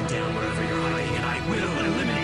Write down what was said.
you down wherever you're hiding, and I will eliminate.